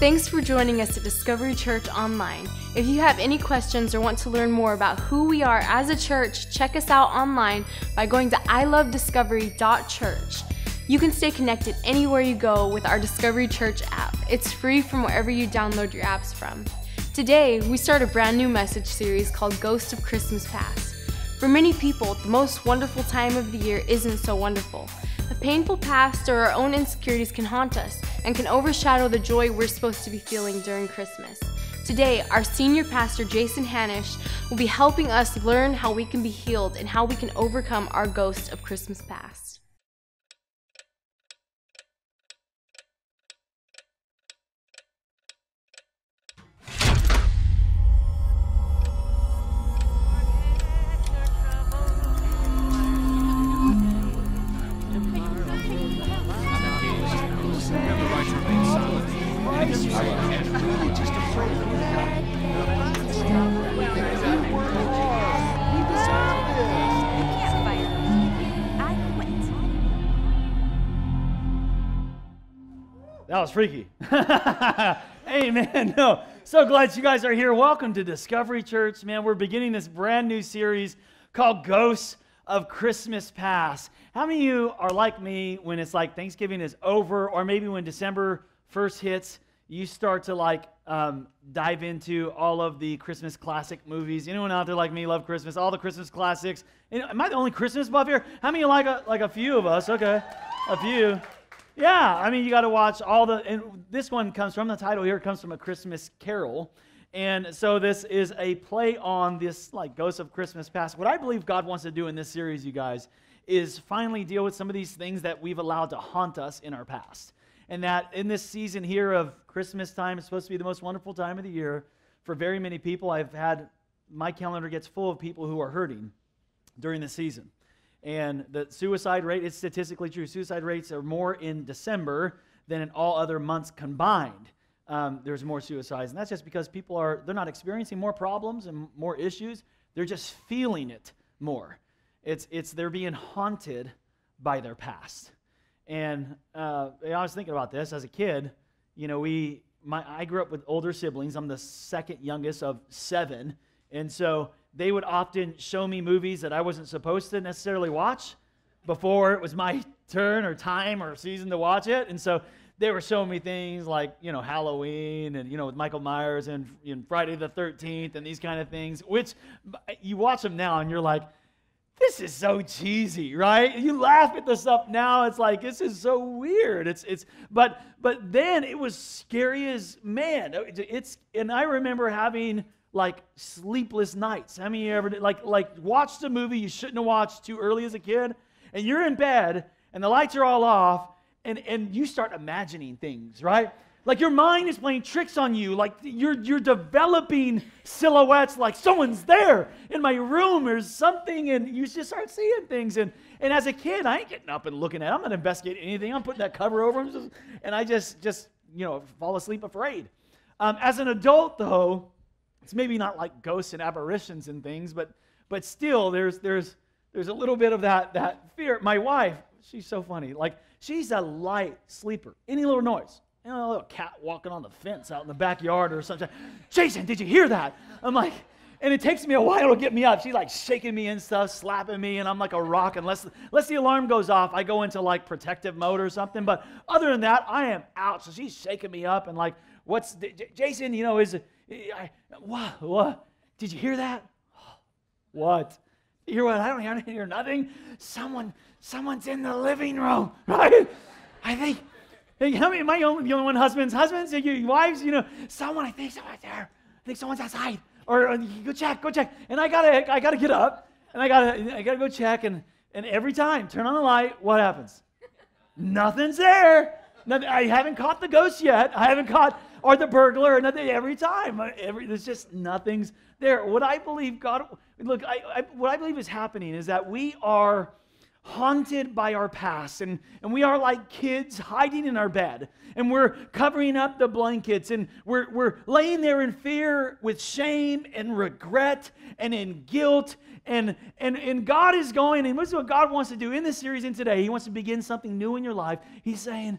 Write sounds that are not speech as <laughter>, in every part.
Thanks for joining us at Discovery Church Online. If you have any questions or want to learn more about who we are as a church, check us out online by going to ilovediscovery.church. You can stay connected anywhere you go with our Discovery Church app. It's free from wherever you download your apps from. Today, we start a brand new message series called Ghost of Christmas Past. For many people, the most wonderful time of the year isn't so wonderful. Painful past or our own insecurities can haunt us and can overshadow the joy we're supposed to be feeling during Christmas. Today, our senior pastor, Jason Hanash, will be helping us learn how we can be healed and how we can overcome our ghost of Christmas past. That was freaky. <laughs> Amen. No, so glad you guys are here. Welcome to Discovery Church, man. We're beginning this brand new series called Ghosts of Christmas Past. How many of you are like me when it's like Thanksgiving is over, or maybe when December first hits, you start to like um, dive into all of the Christmas classic movies? Anyone out there like me love Christmas? All the Christmas classics. Am I the only Christmas buff here? How many like a, like a few of us? Okay, a few. Yeah, I mean, you got to watch all the. And this one comes from the title here comes from a Christmas Carol, and so this is a play on this like Ghost of Christmas Past. What I believe God wants to do in this series, you guys, is finally deal with some of these things that we've allowed to haunt us in our past, and that in this season here of Christmas time is supposed to be the most wonderful time of the year for very many people. I've had my calendar gets full of people who are hurting during the season. And the suicide rate is statistically true. Suicide rates are more in December than in all other months combined. Um, there's more suicides. And that's just because people are, they're not experiencing more problems and more issues. They're just feeling it more. It's, it's they're being haunted by their past. And uh, I was thinking about this as a kid. You know, we, my, I grew up with older siblings. I'm the second youngest of seven. And so they would often show me movies that I wasn't supposed to necessarily watch before it was my <laughs> turn or time or season to watch it. And so they were showing me things like, you know, Halloween and, you know, with Michael Myers and, and Friday the 13th and these kind of things, which uh, you watch them now and you're like, this is so cheesy, right? You laugh at the stuff now. It's like this is so weird. It's it's but but then it was scary as man. It's and I remember having like sleepless nights. How many of you ever did, like like watched a movie you shouldn't have watched too early as a kid, and you're in bed and the lights are all off, and and you start imagining things, right? Like your mind is playing tricks on you. Like you're you're developing silhouettes. Like someone's there in my room or something, and you just start seeing things. And and as a kid, I ain't getting up and looking at. It. I'm not investigating anything. I'm putting that cover over them, and I just just you know fall asleep afraid. Um, as an adult, though, it's maybe not like ghosts and apparitions and things, but but still there's there's there's a little bit of that that fear. My wife, she's so funny. Like she's a light sleeper. Any little noise. You know, a little cat walking on the fence out in the backyard or something. Jason, did you hear that? I'm like, and it takes me a while to get me up. She's like shaking me and stuff, slapping me, and I'm like a rock. Unless, unless the alarm goes off, I go into like protective mode or something. But other than that, I am out. So she's shaking me up and like, what's Jason? You know, is I, what? What? Did you hear that? <gasps> What? You hear what? I don't, I don't hear nothing. Someone, someone's in the living room, <laughs> right? I think. Hey, how many? Am I only the only one? Husbands, husbands, your wives. You know, someone. I think someone's there. I think someone's outside. Or uh, go check, go check. And I gotta, I gotta get up, and I gotta, I gotta go check. And and every time, turn on the light. What happens? Nothing's there. I haven't caught the ghost yet. I haven't caught or the burglar or nothing every time. Every, there's just nothing's there. What I believe God, look, I, I, what I believe is happening is that we are haunted by our past and, and we are like kids hiding in our bed and we're covering up the blankets and we're, we're laying there in fear with shame and regret and in guilt and, and, and god is going and this is what god wants to do in this series and today he wants to begin something new in your life he's saying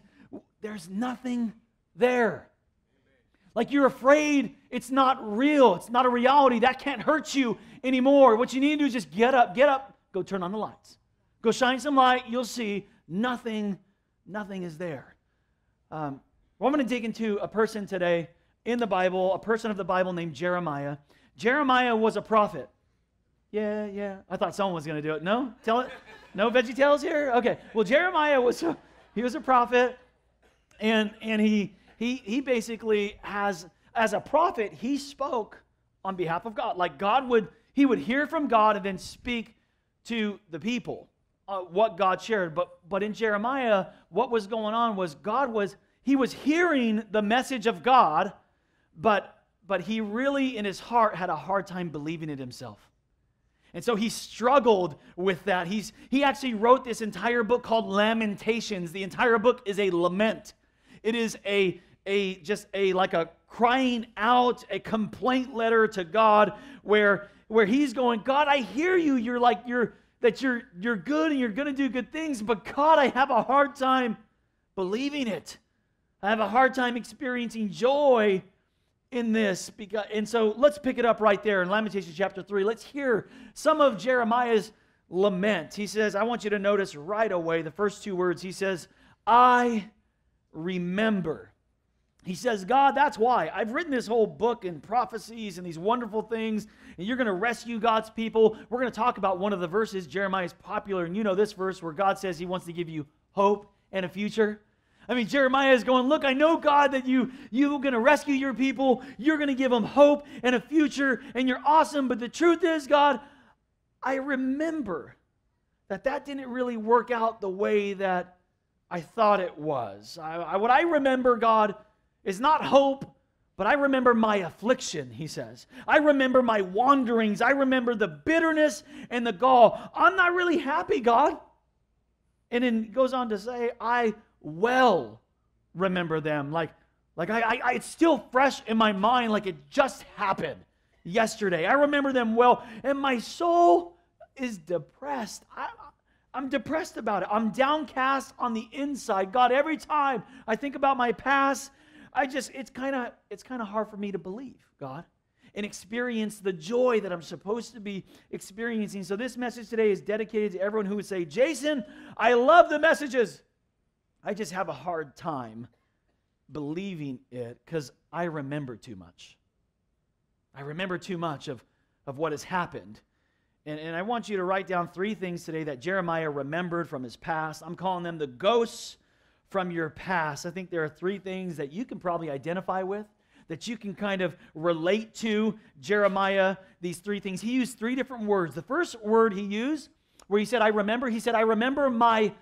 there's nothing there Like you're afraid it's not real, it's not a reality. That can't hurt you anymore. What you need to do is just get up, get up, go turn on the lights. Go shine some light, you'll see nothing, nothing is there. Um, well, I'm going to dig into a person today in the Bible, a person of the Bible named Jeremiah. Jeremiah was a prophet. Yeah, yeah. I thought someone was going to do it. No? Tell it. No veggie tales here? Okay. Well, Jeremiah was a, he was a prophet and and he he he basically has as a prophet, he spoke on behalf of God. Like God would he would hear from God and then speak to the people uh, what God shared. But but in Jeremiah, what was going on was God was he was hearing the message of God, but but he really in his heart had a hard time believing it himself. And so he struggled with that. He's, he actually wrote this entire book called Lamentations. The entire book is a lament. It is a, a just a like a crying out, a complaint letter to God where, where he's going, God, I hear you. You're like, you're that you're you're good and you're gonna do good things, but God, I have a hard time believing it. I have a hard time experiencing joy in this. Because, and so let's pick it up right there in Lamentations chapter 3. Let's hear some of Jeremiah's lament. He says, I want you to notice right away the first two words. He says, I remember. He says, God, that's why I've written this whole book and prophecies and these wonderful things, and you're going to rescue God's people. We're going to talk about one of the verses. Jeremiah is popular, and you know this verse where God says he wants to give you hope and a future. I mean, Jeremiah is going, Look, I know, God, that you, you're going to rescue your people. You're going to give them hope and a future, and you're awesome. But the truth is, God, I remember that that didn't really work out the way that I thought it was. I, I, what I remember, God, is not hope, but I remember my affliction, he says. I remember my wanderings. I remember the bitterness and the gall. I'm not really happy, God. And then goes on to say, I well remember them. Like, like I, I, I, it's still fresh in my mind, like it just happened yesterday. I remember them well, and my soul is depressed. I, I'm depressed about it. I'm downcast on the inside. God, every time I think about my past, I just it's kind of it's kind of hard for me to believe, God, and experience the joy that I'm supposed to be experiencing. So this message today is dedicated to everyone who would say, "Jason, I love the messages. I just have a hard time believing it because I remember too much. I remember too much of, of what has happened. And, and I want you to write down three things today that Jeremiah remembered from his past. I'm calling them the ghosts from your past. I think there are three things that you can probably identify with, that you can kind of relate to Jeremiah, these three things. He used three different words. The first word he used, where he said, I remember, he said, I remember my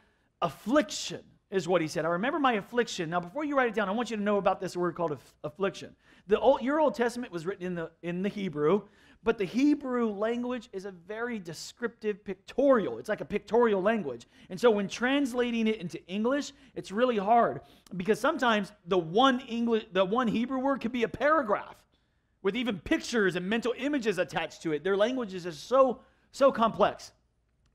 affliction is what he said. I remember my affliction. Now, before you write it down, I want you to know about this word called aff- affliction. The old, your Old Testament was written in the, in the Hebrew, but the Hebrew language is a very descriptive pictorial. It's like a pictorial language. And so when translating it into English, it's really hard because sometimes the one English the one Hebrew word could be a paragraph with even pictures and mental images attached to it. Their language is so so complex.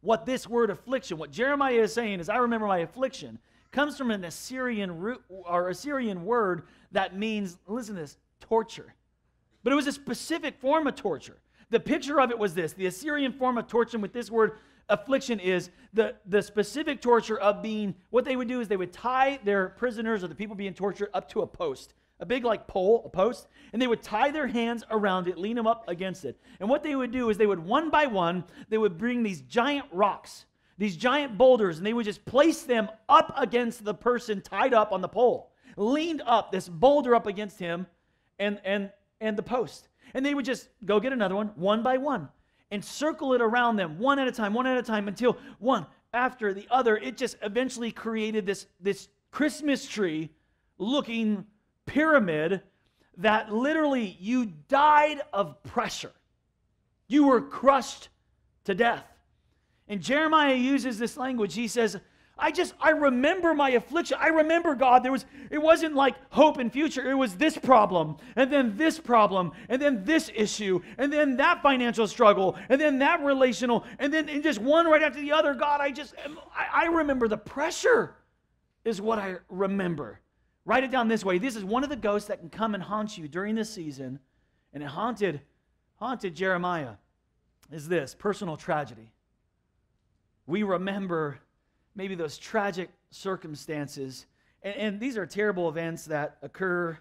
What this word affliction, what Jeremiah is saying is I remember my affliction comes from an Assyrian root or Assyrian word that means, listen to this, torture. But it was a specific form of torture. The picture of it was this the Assyrian form of torture with this word affliction is the, the specific torture of being, what they would do is they would tie their prisoners or the people being tortured up to a post, a big like pole, a post, and they would tie their hands around it, lean them up against it. And what they would do is they would one by one, they would bring these giant rocks these giant boulders, and they would just place them up against the person tied up on the pole, leaned up, this boulder up against him and, and, and the post. And they would just go get another one, one by one, and circle it around them, one at a time, one at a time, until one after the other. It just eventually created this, this Christmas tree looking pyramid that literally you died of pressure. You were crushed to death. And Jeremiah uses this language. He says, I just I remember my affliction. I remember God. There was it wasn't like hope and future. It was this problem, and then this problem, and then this issue, and then that financial struggle, and then that relational, and then and just one right after the other. God, I just I, I remember the pressure is what I remember Write it down this way. This is one of the ghosts that can come and haunt you during this season, and it haunted, haunted Jeremiah. Is this personal tragedy? We remember maybe those tragic circumstances, and, and these are terrible events that occur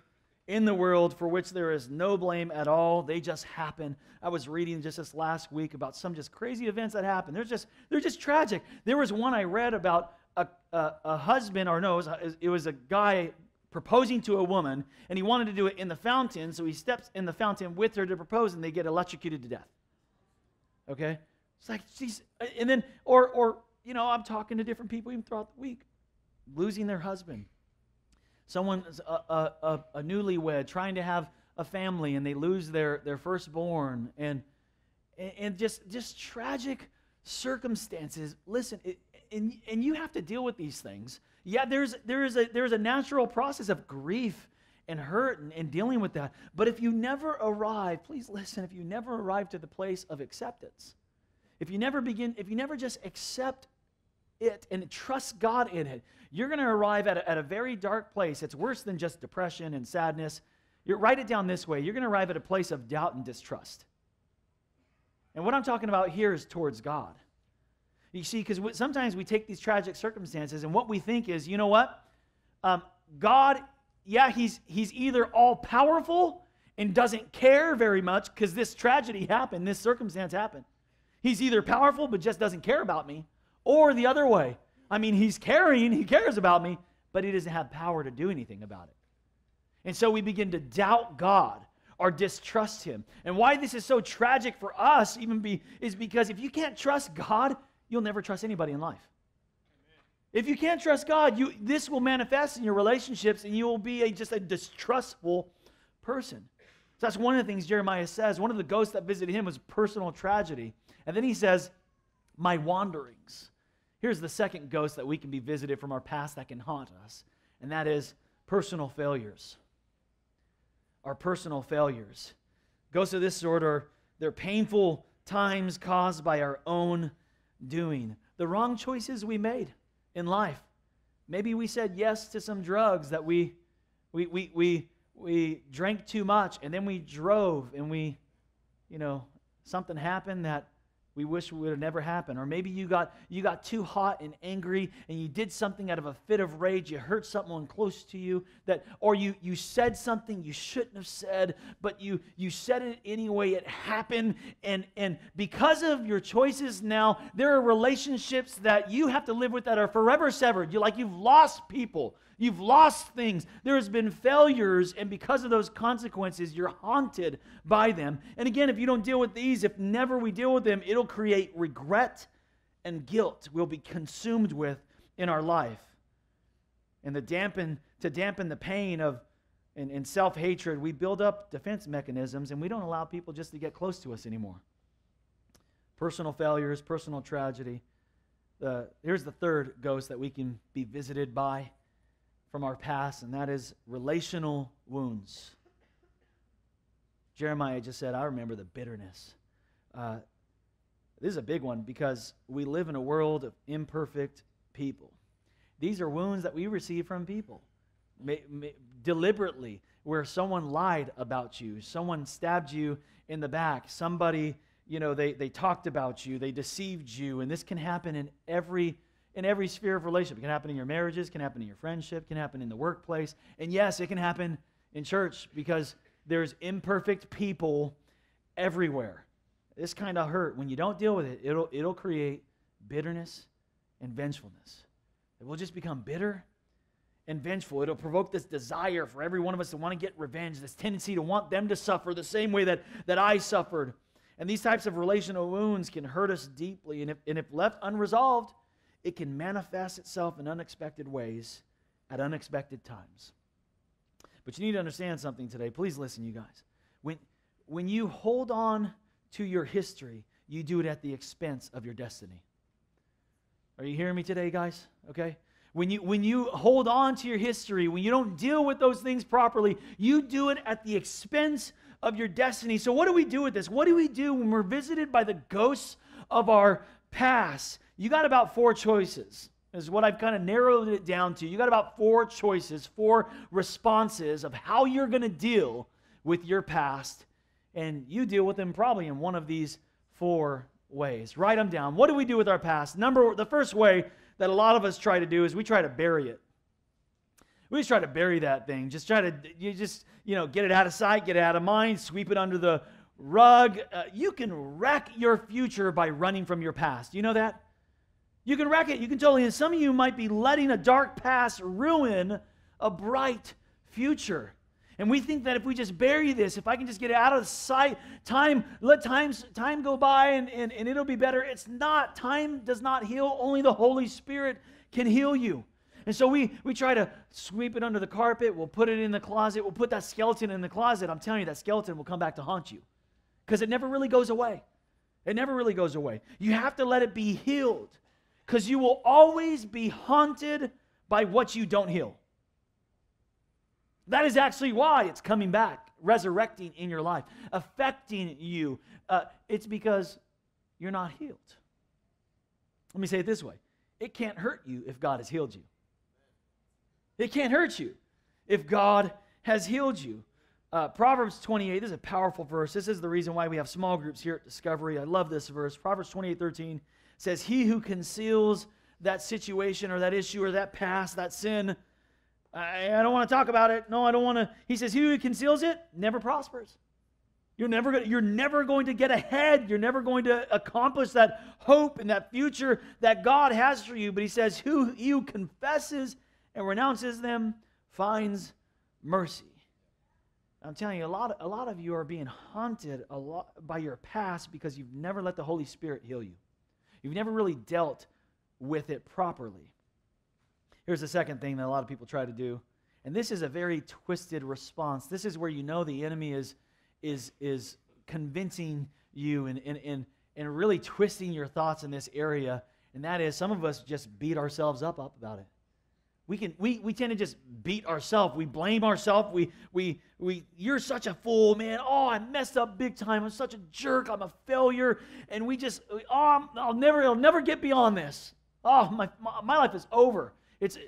in the world for which there is no blame at all. They just happen. I was reading just this last week about some just crazy events that happen. They're just they're just tragic. There was one I read about a, a, a husband, or no, it was a, it was a guy proposing to a woman, and he wanted to do it in the fountain, so he steps in the fountain with her to propose, and they get electrocuted to death. Okay? It's like, she's, and then, or, or, you know, I'm talking to different people even throughout the week, losing their husband. Someone, a, a, a, a newlywed, trying to have a family, and they lose their, their firstborn, and, and just, just tragic circumstances. Listen, it, and, and you have to deal with these things yeah, there's, there is a, there's a natural process of grief and hurt and, and dealing with that. But if you never arrive, please listen, if you never arrive to the place of acceptance, if you never begin, if you never just accept it and trust God in it, you're going to arrive at a, at a very dark place. It's worse than just depression and sadness. You write it down this way you're going to arrive at a place of doubt and distrust. And what I'm talking about here is towards God. You see, because sometimes we take these tragic circumstances and what we think is, you know what? Um, God, yeah, he's, he's either all powerful and doesn't care very much because this tragedy happened, this circumstance happened. He's either powerful but just doesn't care about me, or the other way. I mean, he's caring, he cares about me, but he doesn't have power to do anything about it. And so we begin to doubt God or distrust him. And why this is so tragic for us, even be, is because if you can't trust God, you'll never trust anybody in life. If you can't trust God, you, this will manifest in your relationships and you will be a, just a distrustful person. So that's one of the things Jeremiah says. One of the ghosts that visited him was personal tragedy. And then he says, My wanderings. Here's the second ghost that we can be visited from our past that can haunt us, and that is personal failures. Our personal failures. Ghosts of this sort are they're painful times caused by our own doing, the wrong choices we made in life. Maybe we said yes to some drugs that we, we, we, we, we drank too much and then we drove and we, you know, something happened that we wish would have never happened. Or maybe you got, you got too hot and angry and you did something out of a fit of rage. You hurt someone close to you that, or you, you said something you shouldn't have said, but you, you said it anyway. It happened. And, and because of your choices now, there are relationships that you have to live with that are forever severed. You like you've lost people. You've lost things. There has been failures, and because of those consequences, you're haunted by them. And again, if you don't deal with these, if never we deal with them, it'll create regret and guilt we'll be consumed with in our life. And the dampen, to dampen the pain of and, and self-hatred, we build up defense mechanisms and we don't allow people just to get close to us anymore. Personal failures, personal tragedy. Here's the third ghost that we can be visited by from our past, and that is relational wounds. Jeremiah just said, I remember the bitterness. Uh, this is a big one because we live in a world of imperfect people. These are wounds that we receive from people may, may, deliberately, where someone lied about you, someone stabbed you in the back, somebody, you know, they, they talked about you, they deceived you, and this can happen in every in every sphere of relationship. It can happen in your marriages, can happen in your friendship, can happen in the workplace. And yes, it can happen in church because there's imperfect people everywhere. This kind of hurt. When you don't deal with it, it'll, it'll create bitterness and vengefulness. It will just become bitter and vengeful. It'll provoke this desire for every one of us to want to get revenge, this tendency to want them to suffer the same way that, that I suffered. And these types of relational wounds can hurt us deeply. And if, and if left unresolved, it can manifest itself in unexpected ways at unexpected times. But you need to understand something today. Please listen, you guys. When, when you hold on to your history, you do it at the expense of your destiny. Are you hearing me today, guys? Okay? When you, when you hold on to your history, when you don't deal with those things properly, you do it at the expense of your destiny. So, what do we do with this? What do we do when we're visited by the ghosts of our past? You got about four choices, is what I've kind of narrowed it down to. You got about four choices, four responses of how you're going to deal with your past, and you deal with them probably in one of these four ways. Write them down. What do we do with our past? Number the first way that a lot of us try to do is we try to bury it. We just try to bury that thing. Just try to you just you know get it out of sight, get it out of mind, sweep it under the rug. Uh, you can wreck your future by running from your past. You know that? You can wreck it. You can totally. And some of you might be letting a dark past ruin a bright future. And we think that if we just bury this, if I can just get it out of sight, time, let times, time go by and, and, and it'll be better. It's not. Time does not heal. Only the Holy Spirit can heal you. And so we, we try to sweep it under the carpet. We'll put it in the closet. We'll put that skeleton in the closet. I'm telling you, that skeleton will come back to haunt you because it never really goes away. It never really goes away. You have to let it be healed because you will always be haunted by what you don't heal. That is actually why it's coming back, resurrecting in your life, affecting you. Uh, it's because you're not healed. Let me say it this way it can't hurt you if God has healed you. It can't hurt you if God has healed you. Uh, Proverbs 28, this is a powerful verse. This is the reason why we have small groups here at Discovery. I love this verse. Proverbs 28, 13 says, He who conceals that situation or that issue or that past, that sin, I, I don't want to talk about it. No, I don't want to. He says, He who conceals it never prospers. You're never, gonna, you're never going to get ahead. You're never going to accomplish that hope and that future that God has for you. But he says, Who, you confesses and renounces them finds mercy. I'm telling you, a lot, a lot of you are being haunted a lot by your past because you've never let the Holy Spirit heal you. You've never really dealt with it properly. Here's the second thing that a lot of people try to do. And this is a very twisted response. This is where you know the enemy is, is, is convincing you and, and, and, and really twisting your thoughts in this area. And that is, some of us just beat ourselves up, up about it. We, can, we, we tend to just beat ourselves. We blame ourselves. We, we, we, you're such a fool, man. Oh, I messed up big time. I'm such a jerk. I'm a failure. And we just, oh, I'll never, I'll never get beyond this. Oh, my, my, my life is over. It's,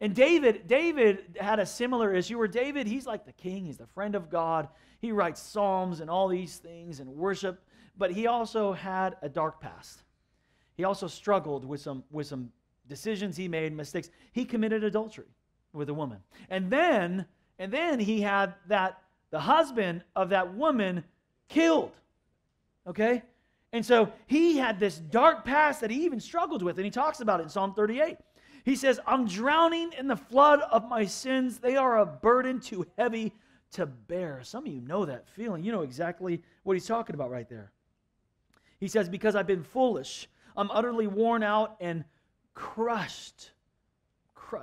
and David, David had a similar issue where David, he's like the king. He's the friend of God. He writes psalms and all these things and worship. But he also had a dark past. He also struggled with some, with some decisions he made, mistakes. He committed adultery with a woman. And then, and then he had that the husband of that woman killed. Okay? And so he had this dark past that he even struggled with, and he talks about it in Psalm 38. He says, I'm drowning in the flood of my sins. They are a burden too heavy to bear. Some of you know that feeling. You know exactly what he's talking about right there. He says, Because I've been foolish, I'm utterly worn out and crushed.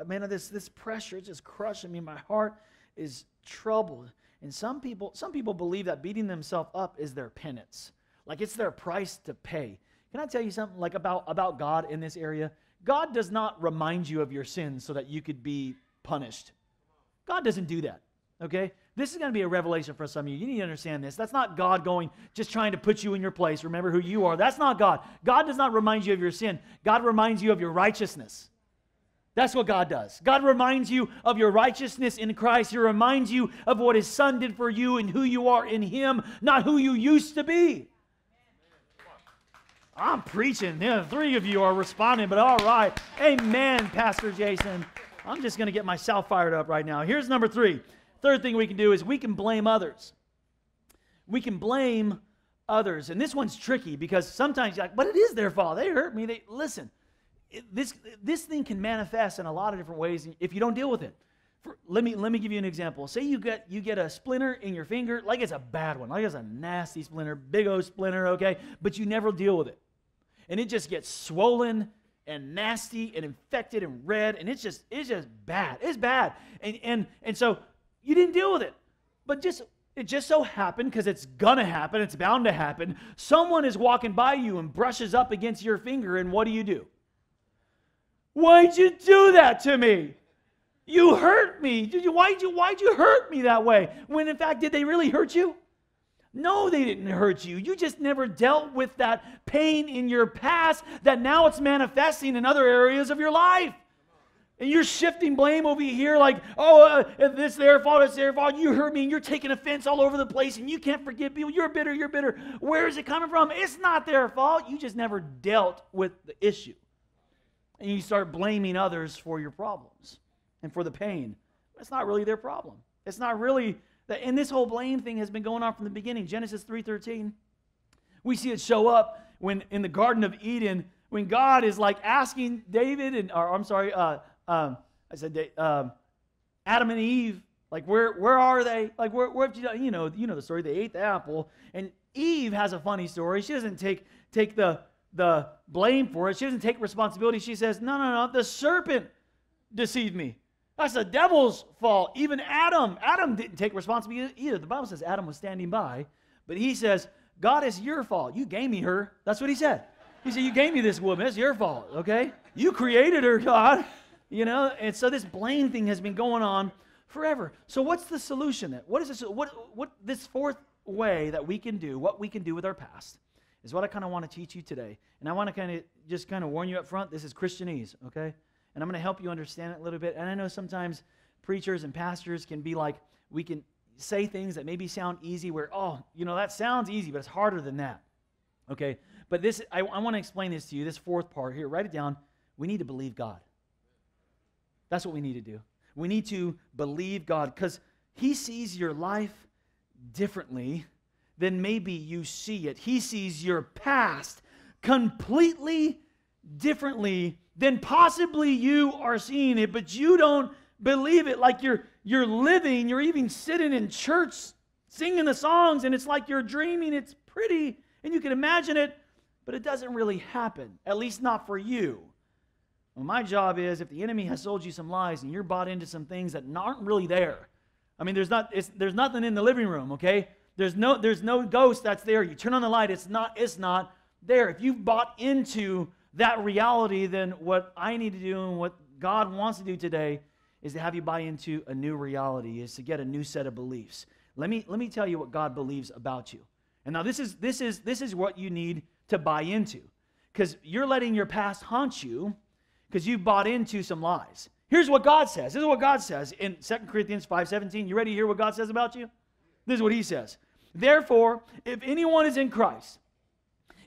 Man, this, this pressure is just crushing me. My heart is troubled. And some people, some people believe that beating themselves up is their penance. Like it's their price to pay. Can I tell you something like about, about God in this area? God does not remind you of your sins so that you could be punished. God doesn't do that. Okay? This is going to be a revelation for some of you. You need to understand this. That's not God going, just trying to put you in your place. Remember who you are. That's not God. God does not remind you of your sin, God reminds you of your righteousness. That's what God does. God reminds you of your righteousness in Christ. He reminds you of what His Son did for you and who you are in Him, not who you used to be. I'm preaching. Yeah, three of you are responding, but all right. Amen, Pastor Jason. I'm just going to get myself fired up right now. Here's number three Third thing we can do is we can blame others. We can blame others. And this one's tricky because sometimes you're like, but it is their fault. They hurt me. They listen. This this thing can manifest in a lot of different ways if you don't deal with it. For, let me let me give you an example. Say you get you get a splinter in your finger, like it's a bad one, like it's a nasty splinter, big old splinter, okay, but you never deal with it, and it just gets swollen and nasty and infected and red, and it's just it's just bad. It's bad, and and and so you didn't deal with it. But just it just so happened because it's gonna happen, it's bound to happen. Someone is walking by you and brushes up against your finger, and what do you do? Why'd you do that to me? You hurt me. Did you, why'd, you, why'd you hurt me that way? When in fact, did they really hurt you? No, they didn't hurt you. You just never dealt with that pain in your past that now it's manifesting in other areas of your life. And you're shifting blame over here like, oh, uh, this their fault, it's their fault. You hurt me, and you're taking offense all over the place, and you can't forgive people. You're bitter, you're bitter. Where is it coming from? It's not their fault. You just never dealt with the issue. And you start blaming others for your problems and for the pain. It's not really their problem. It's not really that. And this whole blame thing has been going on from the beginning. Genesis 3:13. We see it show up when in the Garden of Eden, when God is like asking David and, or I'm sorry, uh, um, I said, um, Adam and Eve, like where where are they? Like where where you you know you know the story? They ate the apple, and Eve has a funny story. She doesn't take take the the blame for it. She doesn't take responsibility. She says, No, no, no, the serpent deceived me. That's the devil's fault. Even Adam, Adam didn't take responsibility either. The Bible says Adam was standing by, but he says, God, it's your fault. You gave me her. That's what he said. He said, You gave me this woman. It's your fault, okay? You created her, God. <laughs> You know, and so this blame thing has been going on forever. So what's the solution then? What is this what what this fourth way that we can do, what we can do with our past, is what I kind of want to teach you today. And I want to kind of just kind of warn you up front, this is Christianese, okay? And I'm going to help you understand it a little bit. And I know sometimes preachers and pastors can be like, we can say things that maybe sound easy where, oh, you know, that sounds easy, but it's harder than that. Okay? But this, I, I want to explain this to you, this fourth part here. Write it down. We need to believe God. That's what we need to do. We need to believe God because He sees your life differently than maybe you see it. He sees your past completely differently than possibly you are seeing it, but you don't believe it like you're you're living, you're even sitting in church singing the songs and it's like you're dreaming. It's pretty and you can imagine it, but it doesn't really happen, at least not for you. Well, my job is if the enemy has sold you some lies and you're bought into some things that aren't really there. I mean, there's not there's nothing in the living room, okay? There's no there's no ghost that's there. You turn on the light, it's not it's not there. If you've bought into that reality, then what I need to do and what God wants to do today is to have you buy into a new reality, is to get a new set of beliefs. Let me let me tell you what God believes about you. And now this is this is this is what you need to buy into. Because you're letting your past haunt you because you've bought into some lies. Here's what God says. This is what God says in 2 Corinthians 5:17. You ready to hear what God says about you? This is what he says. Therefore, if anyone is in Christ,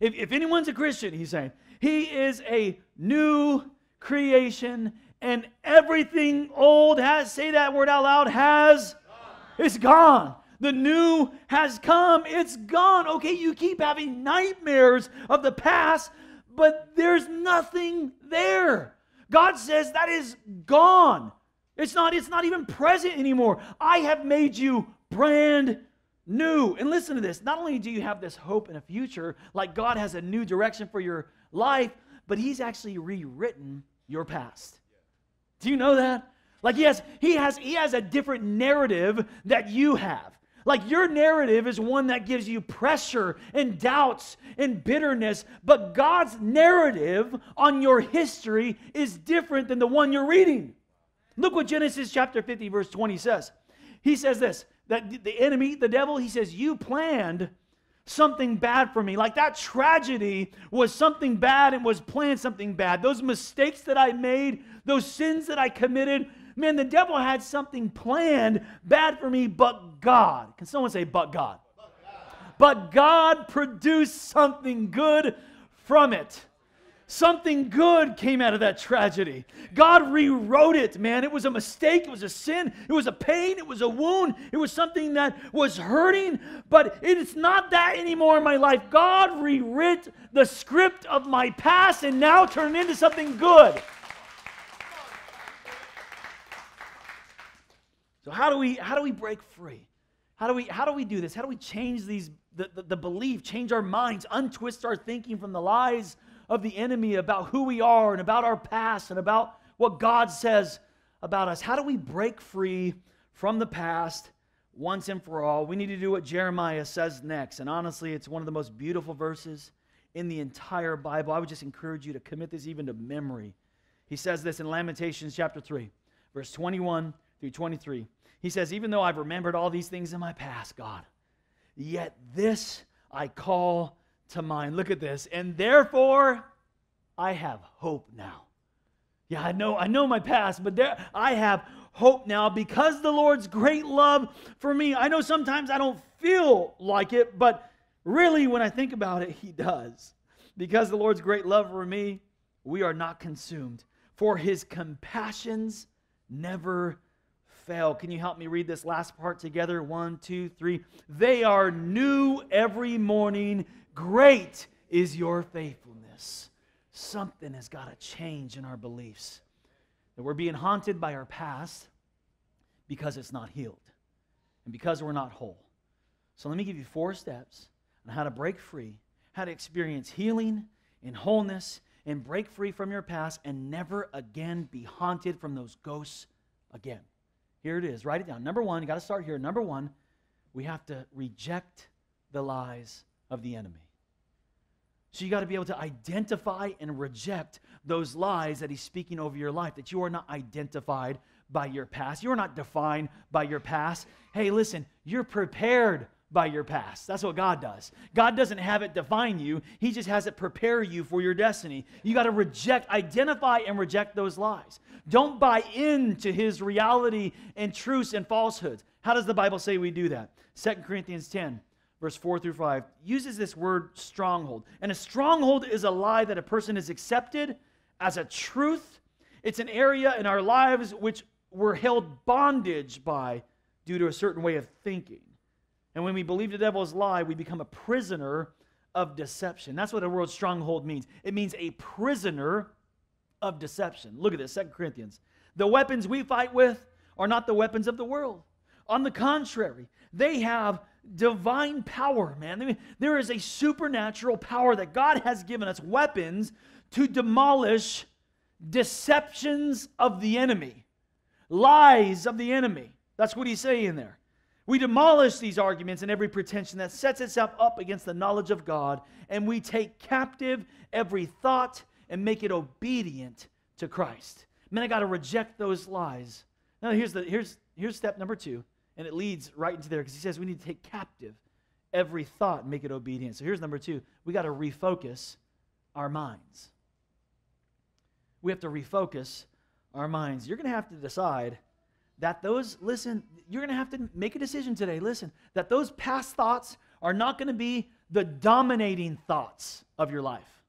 if, if anyone's a Christian, he's saying, he is a new creation, and everything old has, say that word out loud, has, it's gone. The new has come. It's gone. Okay, you keep having nightmares of the past, but there's nothing there. God says that is gone. It's not, it's not even present anymore. I have made you brand new. And listen to this. Not only do you have this hope in a future, like God has a new direction for your life, but He's actually rewritten your past. Do you know that? Like he has, he has, he has a different narrative that you have. Like your narrative is one that gives you pressure and doubts and bitterness, but God's narrative on your history is different than the one you're reading. Look what Genesis chapter 50, verse 20 says. He says this that the enemy, the devil, he says, You planned something bad for me. Like that tragedy was something bad and was planned something bad. Those mistakes that I made, those sins that I committed, man, the devil had something planned bad for me, but God. Can someone say, but God? But God produced something good from it. Something good came out of that tragedy. God rewrote it, man. It was a mistake. It was a sin. It was a pain. It was a wound. It was something that was hurting, but it's not that anymore in my life. God rewrote the script of my past and now turned into something good. So how do we how do we break free? How do we how do we do this? How do we change these the, the, the belief, change our minds, untwist our thinking from the lies of the enemy about who we are and about our past and about what God says about us? How do we break free from the past once and for all? We need to do what Jeremiah says next. And honestly, it's one of the most beautiful verses in the entire Bible. I would just encourage you to commit this even to memory. He says this in Lamentations chapter 3, verse 21 through 23. He says, Even though I've remembered all these things in my past, God, Yet this I call to mind. Look at this. And therefore, I have hope now. Yeah, I know, I know my past, but there I have hope now because the Lord's great love for me. I know sometimes I don't feel like it, but really when I think about it, he does. Because the Lord's great love for me, we are not consumed, for his compassions never fail. Can you help me read this last part together? One, two, three. They are new every morning. Great is your faithfulness. Something has got to change in our beliefs. That we're being haunted by our past because it's not healed and because we're not whole. So let me give you four steps on how to break free, how to experience healing and wholeness and break free from your past and never again be haunted from those ghosts again. Here it is. Write it down. Number one, you got to start here. Number one, we have to reject the lies of the enemy. So you got to be able to identify and reject those lies that he's speaking over your life, that you are not identified by your past. You're not defined by your past. Hey, listen, you're prepared by your past. That's what God does. God doesn't have it define you, He just has it prepare you for your destiny. You got to reject, identify, and reject those lies. Don't buy into His reality and truths and falsehoods. How does the Bible say we do that? 2 Corinthians 10, verse 4 through 5, uses this word stronghold. And a stronghold is a lie that a person has accepted as a truth. It's an area in our lives which we're held bondage by due to a certain way of thinking. And when we believe the devil's lie, we become a prisoner of deception. That's what a word stronghold means. It means a prisoner of deception. Look at this, 2 Corinthians. The weapons we fight with are not the weapons of the world. On the contrary, they have divine power, man. I mean, there is a supernatural power that God has given us weapons to demolish deceptions of the enemy, lies of the enemy. That's what he's saying there. We demolish these arguments and every pretension that sets itself up against the knowledge of God, and we take captive every thought and make it obedient to Christ. Man, I got to reject those lies. Now, here's, the, here's, here's step number two, and it leads right into there because he says we need to take captive every thought and make it obedient. So here's number two we got to refocus our minds. We have to refocus our minds. You're going to have to decide that those, listen, you're going to have to make a decision today. Listen, that those past thoughts are not going to be the dominating thoughts of your life.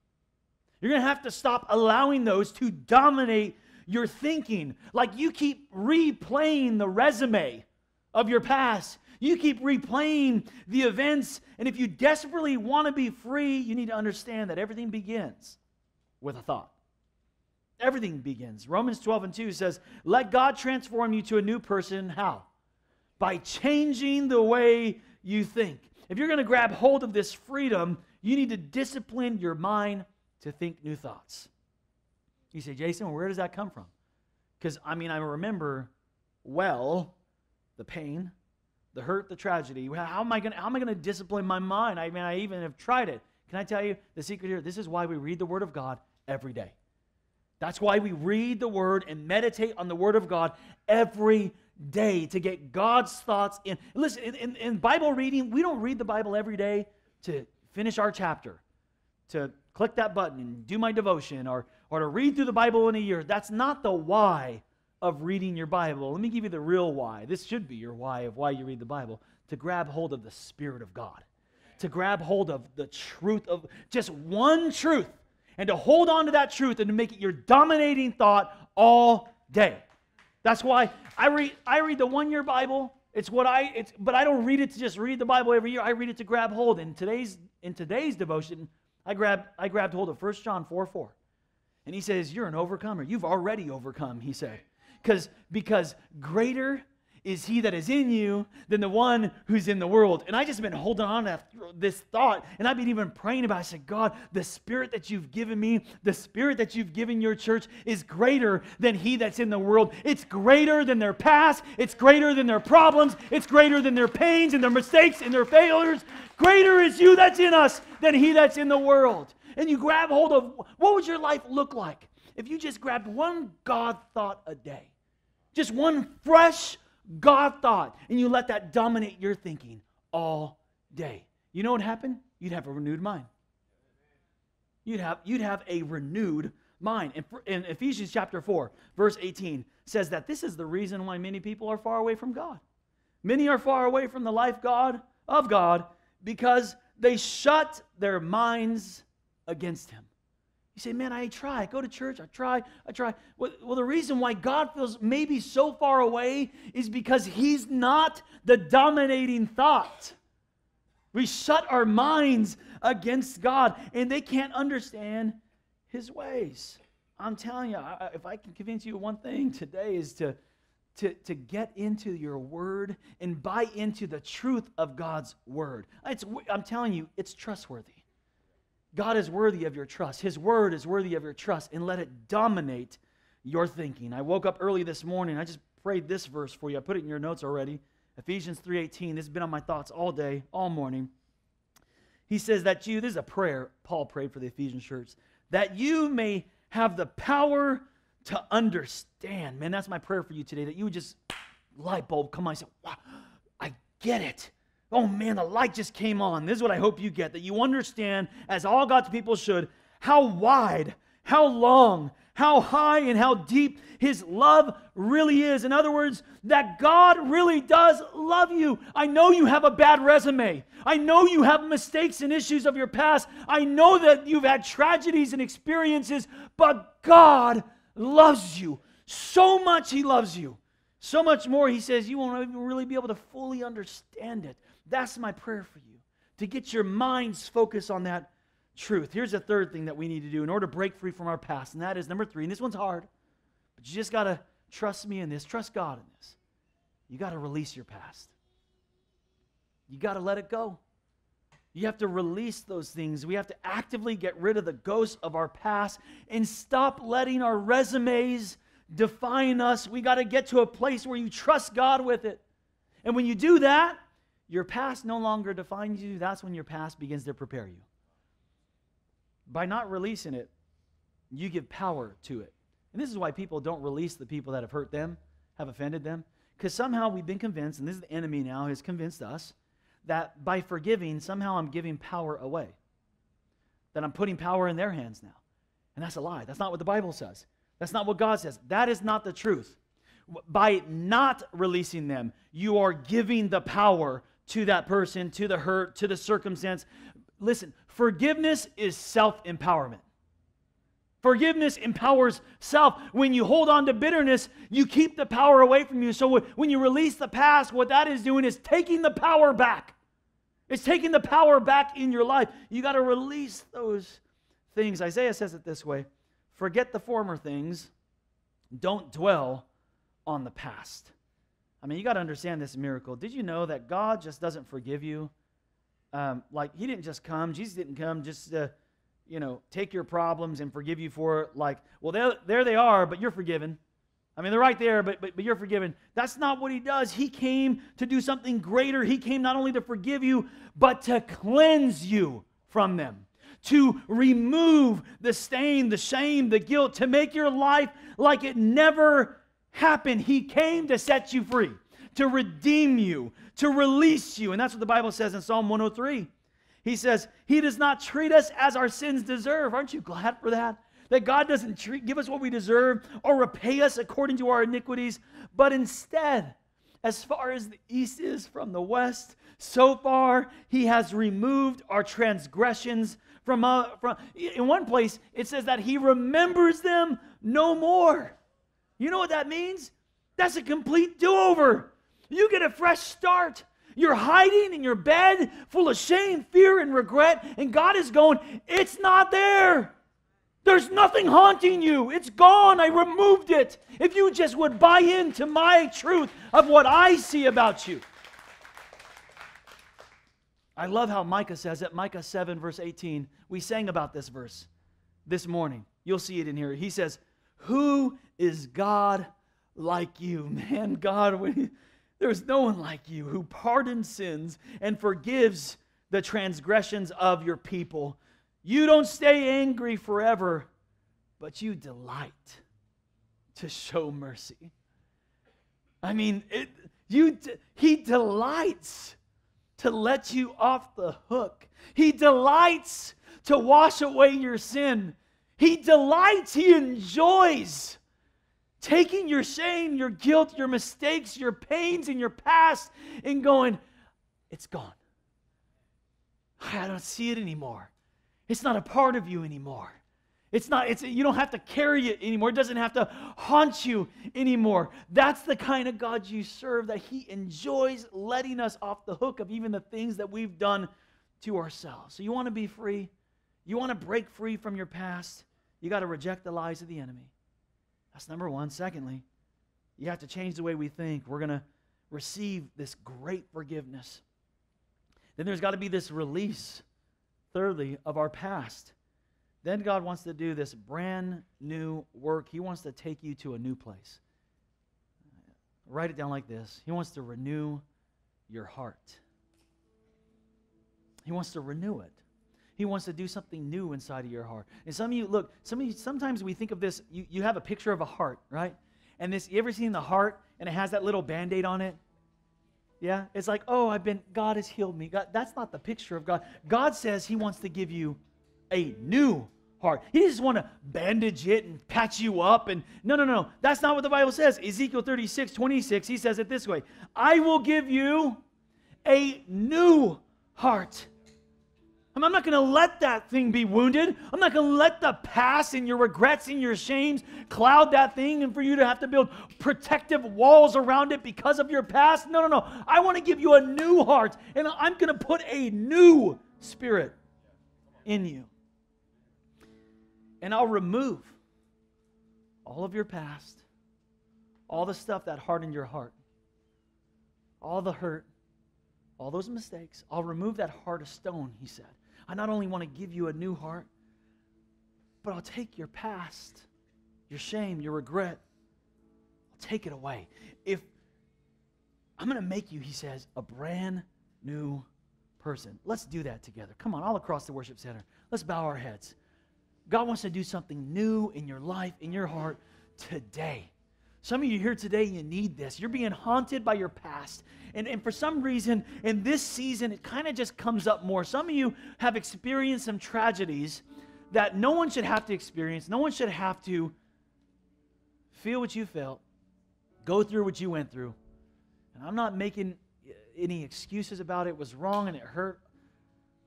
You're going to have to stop allowing those to dominate your thinking. Like you keep replaying the resume of your past. You keep replaying the events. And if you desperately want to be free, you need to understand that everything begins with a thought. Everything begins. Romans 12 and 2 says, Let God transform you to a new person. How? By changing the way you think. If you're going to grab hold of this freedom, you need to discipline your mind to think new thoughts. You say, Jason, where does that come from? Because, I mean, I remember well the pain, the hurt, the tragedy. How am I going to discipline my mind? I mean, I even have tried it. Can I tell you the secret here? This is why we read the Word of God every day. That's why we read the Word and meditate on the Word of God every day to get God's thoughts in. Listen, in, in, in, Bible reading, we don't read the Bible every day to finish our chapter, to click that button and do my devotion, or, or to read through the Bible in a year. That's not the why of reading your Bible. Let me give you the real why. This should be your why of why you read the Bible to grab hold of the Spirit of God, to grab hold of the truth of just one truth and to hold on to that truth and to make it your dominating thought all day. That's why I read I read the one year Bible. It's what I it's but I don't read it to just read the Bible every year. I read it to grab hold. In today's in today's devotion, I grabbed I grabbed hold of 1 John 4 4. And he says, You're an overcomer. You've already overcome, he said. Because because greater is he that is in you than the one who's in the world. And I just been holding on to this thought, and I've been even praying about it. I said, God, the spirit that you've given me, the spirit that you've given your church is greater than he that's in the world. It's greater than their past, it's greater than their problems, it's greater than their pains and their mistakes and their failures. Greater is you that's in us than he that's in the world. And you grab hold of what would your life look like if you just grabbed one God thought a day? Just one fresh God thought, and you let that dominate your thinking all day, you know what happened? You'd have a renewed mind. You'd have, you'd have a renewed mind. In, in Ephesians chapter 4, verse 18, says that this is the reason why many people are far away from God. Many are far away from the life God of God because they shut their minds against Him. You say, man, I try. I go to church. I try. I try. Well, the reason why God feels maybe so far away is because He's not the dominating thought. We shut our minds against God, and they can't understand His ways. I'm telling you, if I can convince you one thing today is to, to, to get into your word and buy into the truth of God's word. It's, I'm telling you, it's trustworthy. God is worthy of your trust. His word is worthy of your trust, and let it dominate your thinking. I woke up early this morning. I just prayed this verse for you. I put it in your notes already. Ephesians 3:18. This has been on my thoughts all day, all morning. He says that you, this is a prayer Paul prayed for the Ephesian church, that you may have the power to understand. Man, that's my prayer for you today, that you would just light bulb come on and say, wow, I get it. Oh man, the light just came on. This is what I hope you get that you understand, as all God's people should, how wide, how long, how high, and how deep His love really is. In other words, that God really does love you. I know you have a bad resume. I know you have mistakes and issues of your past. I know that you've had tragedies and experiences, but God loves you. So much He loves you. So much more, He says, you won't even really be able to fully understand it. That's my prayer for you, to get your minds focused on that truth. Here's a third thing that we need to do in order to break free from our past, and that is number three, and this one's hard, but you just got to trust me in this, trust God in this. You got to release your past. You got to let it go. You have to release those things. We have to actively get rid of the ghosts of our past and stop letting our resumes define us. We got to get to a place where you trust God with it. And when you do that, your past no longer defines you. That's when your past begins to prepare you. By not releasing it, you give power to it. And this is why people don't release the people that have hurt them, have offended them. Because somehow we've been convinced, and this is the enemy now, has convinced us, that by forgiving, somehow I'm giving power away. That I'm putting power in their hands now. And that's a lie. That's not what the Bible says. That's not what God says. That is not the truth. By not releasing them, you are giving the power to that person, to the hurt, to the circumstance. Listen, forgiveness is self empowerment. Forgiveness empowers self. When you hold on to bitterness, you keep the power away from you. So when you release the past, what that is doing is taking the power back. It's taking the power back in your life. You got to release those things. Isaiah says it this way Forget the former things, don't dwell on the past. I mean, you got to understand this miracle. Did you know that God just doesn't forgive you? Um, like, He didn't just come, Jesus didn't come just to, you know, take your problems and forgive you for it. Like, well, there, there they are, but you're forgiven. I mean, they're right there, but, but, but you're forgiven. That's not what He does. He came to do something greater. He came not only to forgive you, but to cleanse you from them to remove the stain, the shame, the guilt, to make your life like it never happened. He came to set you free, to redeem you, to release you. And that's what the Bible says in Psalm 103. He says, He does not treat us as our sins deserve. Aren't you glad for that? That God doesn't treat, give us what we deserve or repay us according to our iniquities, but instead, as far as the east is from the west, so far He has removed our transgressions from, uh, from. In one place, it says that He remembers them no more. You know what that means? That's a complete do over. You get a fresh start. You're hiding in your bed full of shame, fear, and regret, and God is going, It's not there. There's nothing haunting you. It's gone. I removed it. If you just would buy into my truth of what I see about you. I love how Micah says it. Micah 7, verse 18. We sang about this verse this morning. You'll see it in here. He says, who is God like you? <laughs> Man, God, there's no one like you who pardons sins and forgives the transgressions of your people. You don't stay angry forever, but you delight to show mercy. I mean, it, you, he delights to let you off the hook. He delights to wash away your sin. He delights, He enjoys taking your shame, your guilt, your mistakes, your pains, and your past and going, it's gone. I don't see it anymore. It's not a part of you anymore. It's not, it's, you don't have to carry it anymore. It doesn't have to haunt you anymore. That's the kind of God you serve, that He enjoys letting us off the hook of even the things that we've done to ourselves. So you want to be free? You want to break free from your past? You got to reject the lies of the enemy. That's number one. Secondly, you have to change the way we think. We're going to receive this great forgiveness. Then there's got to be this release, thirdly, of our past. Then God wants to do this brand new work. He wants to take you to a new place. Write it down like this He wants to renew your heart. He wants to renew it. He wants to do something new inside of your heart. And some of you, look, some of you, sometimes we think of this, you, you have a picture of a heart, right? And this, you ever seen the heart and it has that little band aid on it? Yeah? It's like, oh, I've been, God has healed me. God, that's not the picture of God. God says He wants to give you a new heart. He doesn't want to bandage it and patch you up. And no, no, no. That's not what the Bible says. Ezekiel 36, 26, he says it this way I will give you a new heart. I'm not going to let that thing be wounded. I'm not going to let the past and your regrets and your shames cloud that thing and for you to have to build protective walls around it because of your past. No, no, no. I want to give you a new heart and I'm going to put a new spirit in you. And I'll remove all of your past, all the stuff that hardened your heart, all the hurt, all those mistakes. I'll remove that heart of stone, he said. I not only want to give you a new heart, but I'll take your past, your shame, your regret, I'll take it away. If I'm going to make you, he says, a brand new person. Let's do that together. Come on, all across the worship center. Let's bow our heads. God wants to do something new in your life, in your heart today. Some of you here today, you need this. You're being haunted by your past. And, and for some reason, in this season, it kind of just comes up more. Some of you have experienced some tragedies that no one should have to experience. No one should have to feel what you felt, go through what you went through. And I'm not making uh, any excuses about it. It was wrong and it hurt.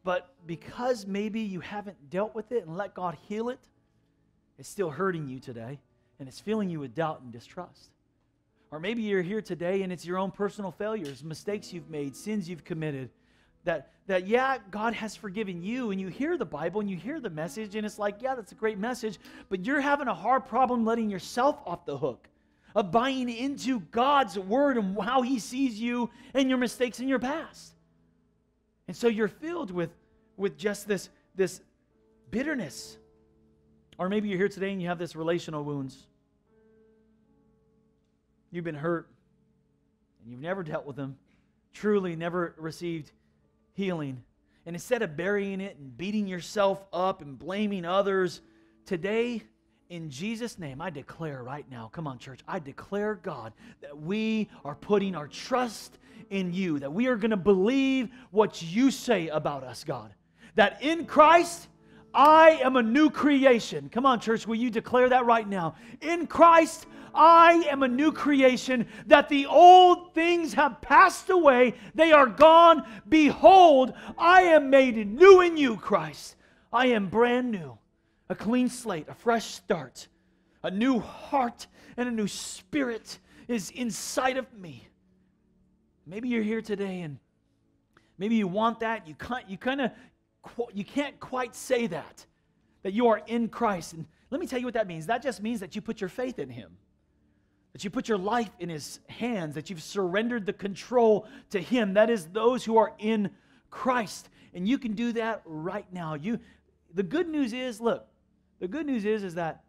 But because maybe you haven't dealt with it and let God heal it, it's still hurting you today and it's filling you with doubt and distrust. Or maybe you're here today and it's your own personal failures, mistakes you've made, sins you've committed. That, that, yeah, God has forgiven you, and you hear the Bible and you hear the message, and it's like, yeah, that's a great message, but you're having a hard problem letting yourself off the hook of buying into God's word and how He sees you and your mistakes in your past. And so you're filled with, with just this, this bitterness. Or maybe you're here today and you have this relational wounds. You've been hurt and you've never dealt with them, truly never received healing. And instead of burying it and beating yourself up and blaming others, today, in Jesus' name, I declare right now, come on, church, I declare, God, that we are putting our trust in you, that we are going to believe what you say about us, God. That in Christ, I am a new creation. Come on, church, will you declare that right now? In Christ, I am a new creation, that the old things have passed away, they are gone. Behold, I am made new in you, Christ. I am brand new, a clean slate, a fresh start, a new heart, and a new spirit is inside of me. Maybe you're here today and maybe you want that. You you kind of, you can't quite say that, that you are in Christ. And let me tell you what that means. That just means that you put your faith in Him, that you put your life in His hands, that you've surrendered the control to Him. That is those who are in Christ. And you can do that right now. You, the good news is, look, the good news is, is that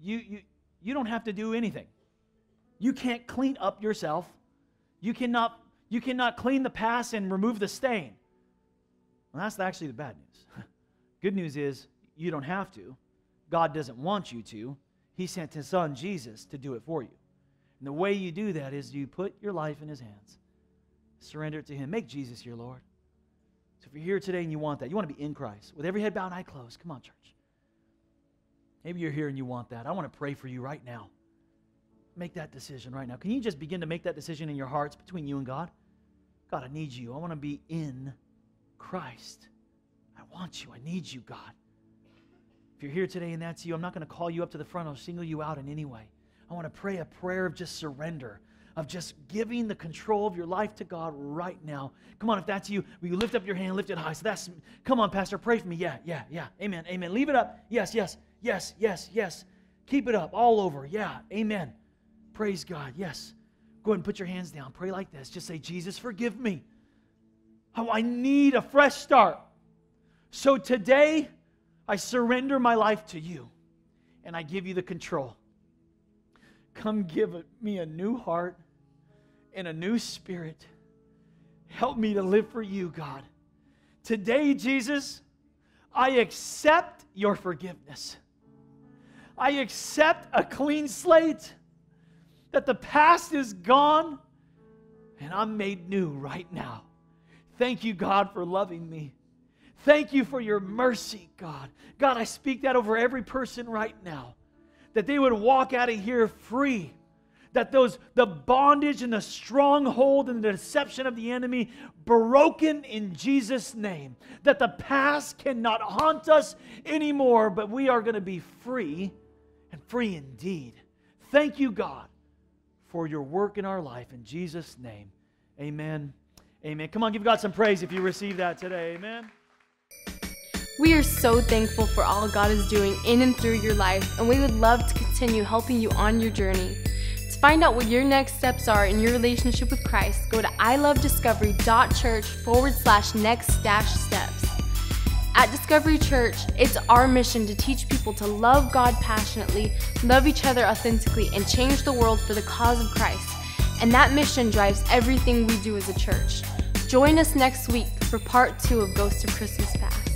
you, you, you don't have to do anything. You can't clean up yourself. You cannot, you cannot clean the past and remove the stain. Well, that's actually the bad news. <laughs> Good news is you don't have to. God doesn't want you to. He sent his son, Jesus, to do it for you. And the way you do that is you put your life in his hands. Surrender it to Him. Make Jesus your Lord. So if you're here today and you want that, you want to be in Christ, with every head bowed and eye closed, come on, church. Maybe you're here and you want that. I want to pray for you right now. Make that decision right now. Can you just begin to make that decision in your hearts between you and God? God, I need you. I want to be in Christ. I want you. I need you, God. If you're here today and that's you, I'm not going to call you up to the front. I'll single you out in any way. I want to pray a prayer of just surrender, of just giving the control of your life to God right now. Come on, if that's you, will you lift up your hand, lift it high? So that's, come on, Pastor, pray for me. Yeah, yeah, yeah. Amen, amen. Leave it up. Yes, yes, yes, yes, yes. Keep it up all over. Yeah, amen. Praise God. Yes. Go ahead and put your hands down. Pray like this. Just say, Jesus, forgive me. Oh, I need a fresh start. So today, I surrender my life to you and I give you the control. Come give me a new heart and a new spirit. Help me to live for you, God. Today, Jesus, I accept your forgiveness. I accept a clean slate that the past is gone and I'm made new right now. Thank you, God, for loving me. Thank you for your mercy, God. God, I speak that over every person right now, that they would walk out of here free. That those the bondage and the stronghold and the deception of the enemy broken in Jesus' name. That the past cannot haunt us anymore, but we are going to be free and free indeed. Thank you, God, for your work in our life. In Jesus' name, amen. Amen. Come on, give God some praise if you receive that today. Amen. We are so thankful for all God is doing in and through your life, and we would love to continue helping you on your journey. To find out what your next steps are in your relationship with Christ, go to ilovediscovery.church forward slash next dash steps. At Discovery Church, it's our mission to teach people to love God passionately, love each other authentically, and change the world for the cause of Christ. And that mission drives everything we do as a church. Join us next week for part two of Ghost of Christmas Past.